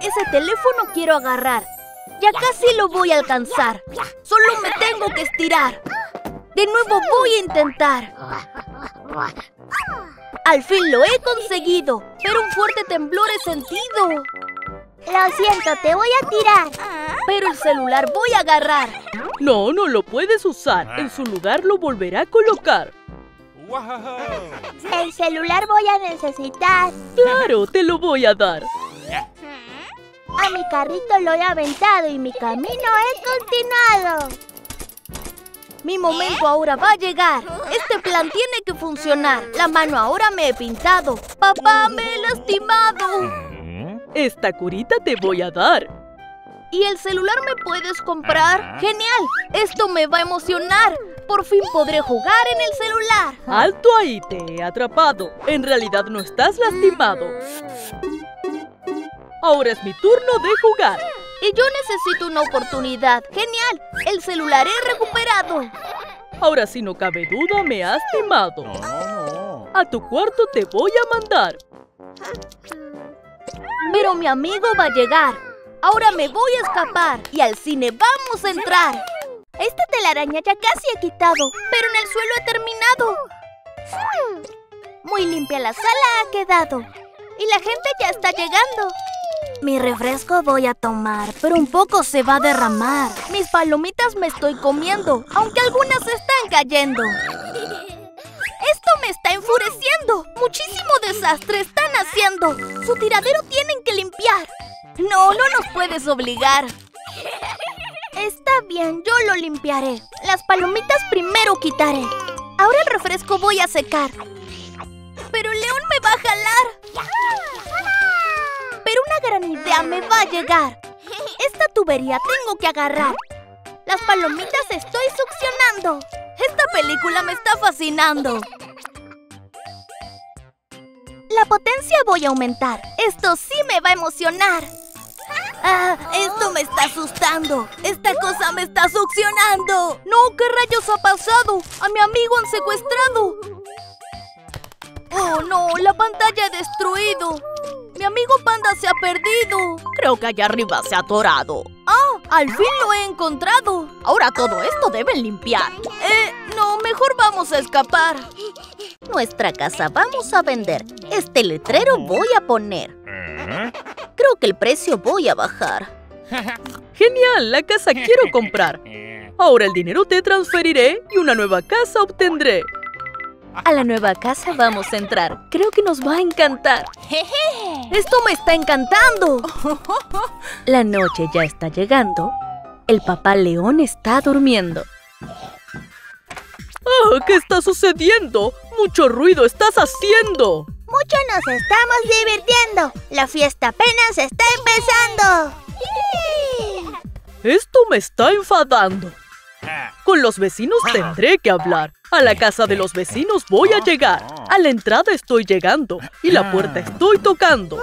Ese teléfono quiero agarrar. Ya casi lo voy a alcanzar. Solo me tengo que estirar. De nuevo voy a intentar. Al fin lo he conseguido, pero un fuerte temblor he sentido. Lo siento, te voy a tirar. Pero el celular voy a agarrar. No, no lo puedes usar. En su lugar lo volverá a colocar. El celular voy a necesitar. Claro, te lo voy a dar. A mi carrito lo he aventado y mi camino he continuado. Mi momento ahora va a llegar. Este plan tiene que funcionar. La mano ahora me he pintado. Papá, me he lastimado. Esta curita te voy a dar. ¿Y el celular me puedes comprar? ¡Genial! Esto me va a emocionar. Por fin podré jugar en el celular. Alto ahí, te he atrapado. En realidad no estás lastimado. Ahora es mi turno de jugar. Y yo necesito una oportunidad. ¡Genial! El celular he recuperado. Ahora si no cabe duda, me has timado. A tu cuarto te voy a mandar. Pero mi amigo va a llegar. Ahora me voy a escapar y al cine vamos a entrar. Esta telaraña ya casi he quitado, pero en el suelo he terminado. Muy limpia la sala ha quedado. Y la gente ya está llegando. Mi refresco voy a tomar, pero un poco se va a derramar. Mis palomitas me estoy comiendo, aunque algunas están cayendo. Esto me está enfureciendo. Muchísimo desastre están haciendo. Su tiradero tienen que limpiar. No, no nos puedes obligar. Está bien, yo lo limpiaré. Las palomitas primero quitaré. Ahora el refresco voy a secar. Pero león me va a jalar. Una gran idea me va a llegar. Esta tubería tengo que agarrar. Las palomitas estoy succionando. Esta película me está fascinando. La potencia voy a aumentar. Esto sí me va a emocionar. Ah, esto me está asustando. Esta cosa me está succionando. No, ¿qué rayos ha pasado? A mi amigo han secuestrado. Oh, no, la pantalla he destruido. Mi amigo Panda se ha perdido. Creo que allá arriba se ha atorado. ¡Ah! ¡Al fin lo he encontrado! Ahora todo esto deben limpiar. Eh, no, mejor vamos a escapar. Nuestra casa vamos a vender. Este letrero voy a poner. Creo que el precio voy a bajar. Genial, la casa quiero comprar. Ahora el dinero te transferiré y una nueva casa obtendré. A la nueva casa vamos a entrar. Creo que nos va a encantar. ¡Esto me está encantando! La noche ya está llegando. El papá león está durmiendo. ¡Ah! ¿Qué está sucediendo? ¡Mucho ruido estás haciendo! Mucho nos estamos divirtiendo. La fiesta apenas está empezando. Esto me está enfadando. Con los vecinos tendré que hablar. A la casa de los vecinos voy a llegar. A la entrada estoy llegando. Y la puerta estoy tocando.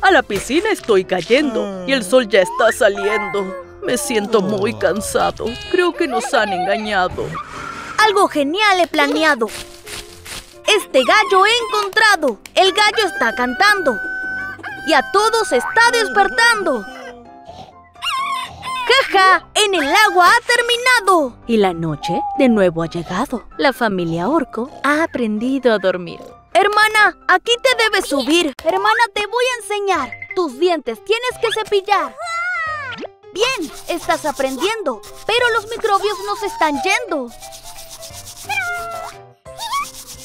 A la piscina estoy cayendo. Y el sol ya está saliendo. Me siento muy cansado. Creo que nos han engañado. Algo genial he planeado. Este gallo he encontrado. El gallo está cantando. Y a todos está despertando. ¡Jaja! En el agua ha terminado. Y la noche de nuevo ha llegado. La familia Orco ha aprendido a dormir. Hermana, aquí te debes subir. Hermana, te voy a enseñar. Tus dientes tienes que cepillar. Bien, estás aprendiendo, pero los microbios no se están yendo.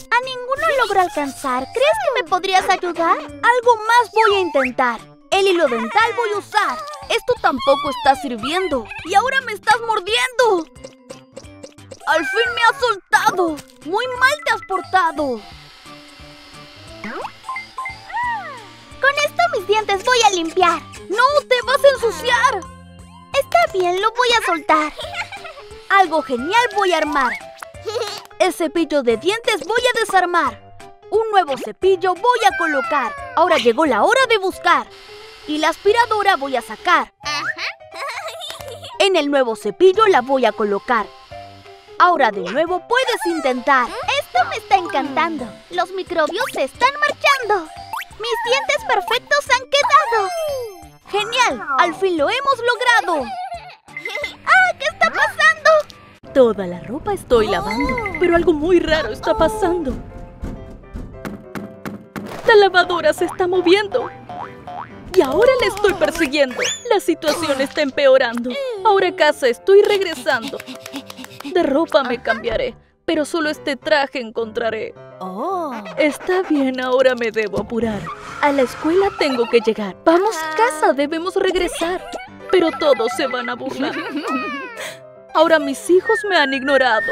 A ninguno logro alcanzar. ¿Crees que me podrías ayudar? Algo más voy a intentar. El hilo dental voy a usar. Esto tampoco está sirviendo. Y ahora me estás mordiendo. Al fin me has soltado. Muy mal te has portado. Con esto mis dientes voy a limpiar. No, te vas a ensuciar. Está bien, lo voy a soltar. Algo genial voy a armar. El cepillo de dientes voy a desarmar. Un nuevo cepillo voy a colocar. Ahora llegó la hora de buscar. Y la aspiradora voy a sacar. En el nuevo cepillo la voy a colocar. Ahora de nuevo puedes intentar. Esto me está encantando. Los microbios se están marchando. Mis dientes perfectos han ¡Al fin lo hemos logrado! ¡Ah! ¿Qué está pasando? Toda la ropa estoy lavando, pero algo muy raro está pasando. La lavadora se está moviendo. Y ahora la estoy persiguiendo. La situación está empeorando. Ahora a casa estoy regresando. De ropa me cambiaré, pero solo este traje encontraré. Oh. Está bien, ahora me debo apurar. A la escuela tengo que llegar. Vamos a casa, debemos regresar. Pero todos se van a burlar. Ahora mis hijos me han ignorado.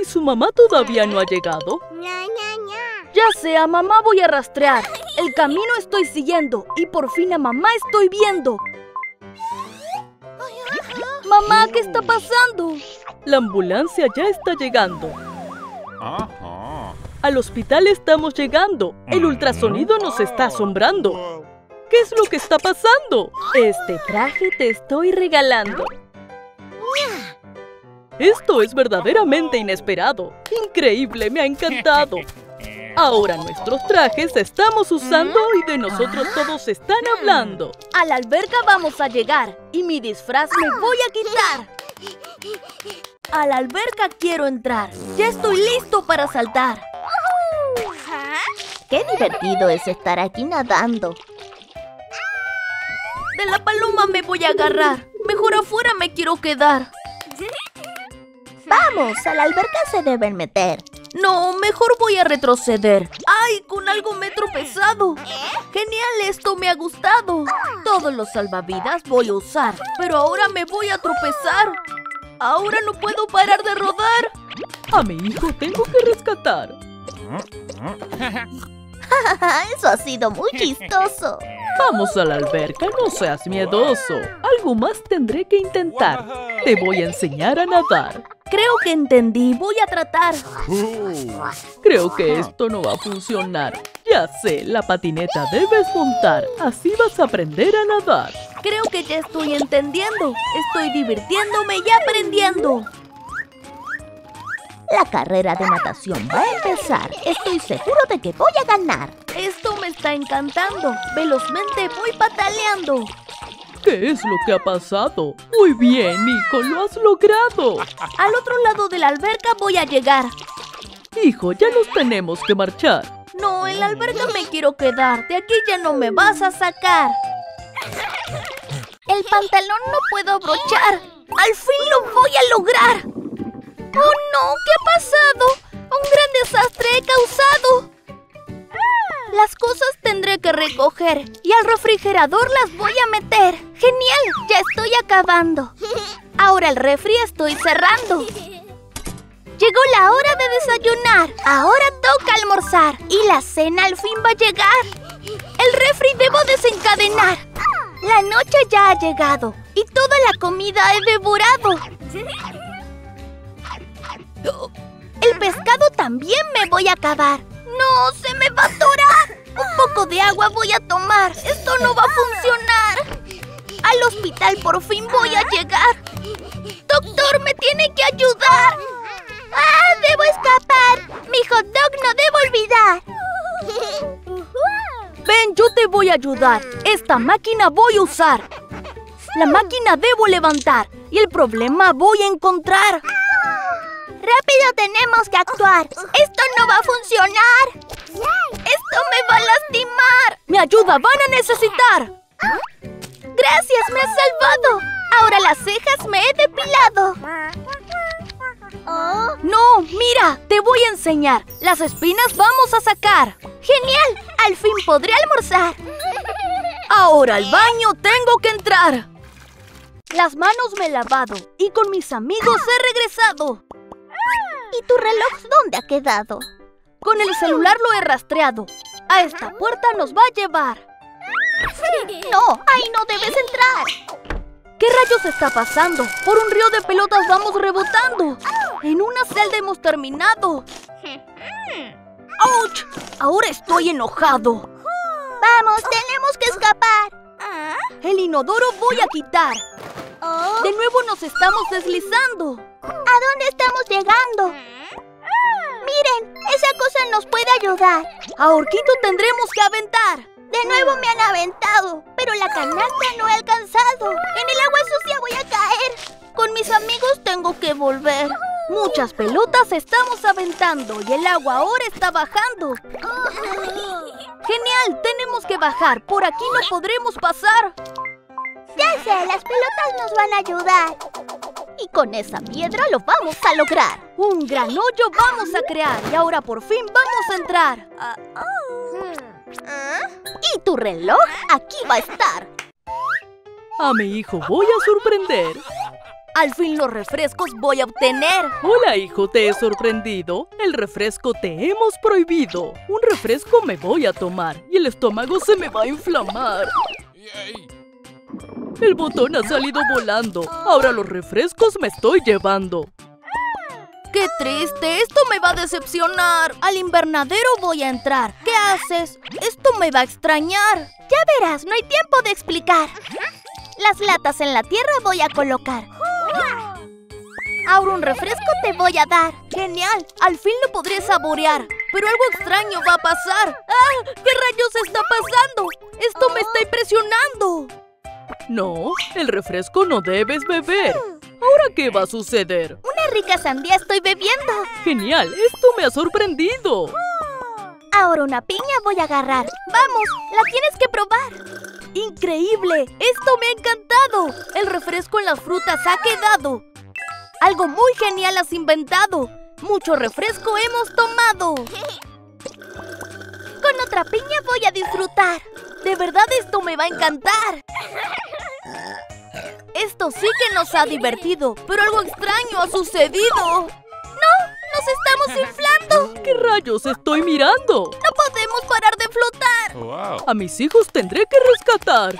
¿Y su mamá todavía no ha llegado? Ya sé, a mamá voy a rastrear. El camino estoy siguiendo y por fin a mamá estoy viendo. Mamá, ¿qué está pasando? La ambulancia ya está llegando. Ajá. Al hospital estamos llegando. El ultrasonido nos está asombrando. ¿Qué es lo que está pasando? Este traje te estoy regalando. Esto es verdaderamente inesperado. Increíble, me ha encantado. Ahora nuestros trajes estamos usando y de nosotros todos están hablando. A la alberca vamos a llegar y mi disfraz me voy a quitar. A la alberca quiero entrar. Ya estoy listo para saltar. Qué divertido es estar aquí nadando. De la paloma me voy a agarrar. Mejor afuera me quiero quedar. Vamos, a la alberca se deben meter. No, mejor voy a retroceder. ¡Ay, con algo me he tropezado! Genial, esto me ha gustado. Todos los salvavidas voy a usar, pero ahora me voy a tropezar. Ahora no puedo parar de rodar. A mi hijo tengo que rescatar. Eso ha sido muy chistoso. Vamos a la alberca, no seas miedoso. Algo más tendré que intentar. Te voy a enseñar a nadar. Creo que entendí, voy a tratar. Creo que esto no va a funcionar. Ya sé, la patineta debes montar. Así vas a aprender a nadar. Creo que ya estoy entendiendo. Estoy divirtiéndome y aprendiendo. La carrera de natación va a empezar. Estoy seguro de que voy a ganar. Me está encantando. Velozmente voy pataleando. ¿Qué es lo que ha pasado? Muy bien, hijo, lo has logrado. Al otro lado de la alberca voy a llegar. Hijo, ya nos tenemos que marchar. No, en la alberca me quiero quedar. De aquí ya no me vas a sacar. El pantalón no puedo abrochar. Al fin lo voy a lograr. ¡Oh no! ¿Qué ha pasado? Que recoger y al refrigerador las voy a meter. ¡Genial! Ya estoy acabando. Ahora el refri estoy cerrando. Llegó la hora de desayunar. Ahora toca almorzar. Y la cena al fin va a llegar. El refri debo desencadenar. La noche ya ha llegado y toda la comida he devorado. El pescado también me voy a acabar. ¡No! ¡Se me va a atorar! Un poco de agua voy a tomar. Esto no va a funcionar. Al hospital por fin voy a llegar. Doctor, me tiene que ayudar. ¡Ah! ¡Debo escapar! ¡Mi hot dog no debo olvidar! Ven, yo te voy a ayudar. Esta máquina voy a usar. La máquina debo levantar y el problema voy a encontrar. ¡Rápido tenemos que actuar! ¡Esto no va a funcionar! ¡Esto me va a lastimar! ¡Mi ayuda van a necesitar! ¡Gracias! ¡Me has salvado! Ahora las cejas me he depilado. No, mira, te voy a enseñar. Las espinas vamos a sacar. ¡Genial! Al fin podré almorzar. Ahora al baño tengo que entrar. Las manos me he lavado y con mis amigos he regresado. ¿Y tu reloj dónde ha quedado? Con el celular lo he rastreado. A esta puerta nos va a llevar. ¡No! ¡Ahí no debes entrar! ¿Qué rayos está pasando? Por un río de pelotas vamos rebotando. En una celda hemos terminado. ¡Auch! Ahora estoy enojado. ¡Vamos! ¡Tenemos que escapar! El inodoro voy a quitar. De nuevo nos estamos deslizando. ¿A dónde estamos llegando? Miren, esa cosa nos puede ayudar. A Orquito tendremos que aventar. De nuevo me han aventado, pero la canasta no he alcanzado. En el agua sucia voy a caer. Con mis amigos tengo que volver. Muchas pelotas estamos aventando y el agua ahora está bajando. Genial, tenemos que bajar. Por aquí no podremos pasar. Ya sé, las pelotas nos van a ayudar. Y con esa piedra lo vamos a lograr. Un gran hoyo vamos a crear y ahora por fin vamos a entrar. Y tu reloj aquí va a estar. A mi hijo voy a sorprender. Al fin los refrescos voy a obtener. Hola, hijo, ¿te he sorprendido? El refresco te hemos prohibido. Un refresco me voy a tomar y el estómago se me va a inflamar. El botón ha salido volando. Ahora los refrescos me estoy llevando. ¡Qué triste! Esto me va a decepcionar. Al invernadero voy a entrar. ¿Qué haces? Esto me va a extrañar. Ya verás, no hay tiempo de explicar. Las latas en la tierra voy a colocar. Ahora un refresco te voy a dar. Genial, al fin lo podré saborear. Pero algo extraño va a pasar. ¡Ah! ¿Qué rayos está pasando? Esto me está impresionando. No, el refresco no debes beber. ¿Ahora qué va a suceder? Una rica sandía estoy bebiendo. Genial, esto me ha sorprendido. Ahora una piña voy a agarrar. Vamos, la tienes que probar. ¡Increíble! ¡Esto me ha encantado! El refresco en las frutas ha quedado. Algo muy genial has inventado. Mucho refresco hemos tomado. Con otra piña voy a disfrutar. De verdad esto me va a encantar. Esto sí que nos ha divertido, pero algo extraño ha sucedido. ¡No! ¡Nos estamos inflando! ¿Qué rayos estoy mirando? ¡No podemos parar de flotar! A mis hijos tendré que rescatar.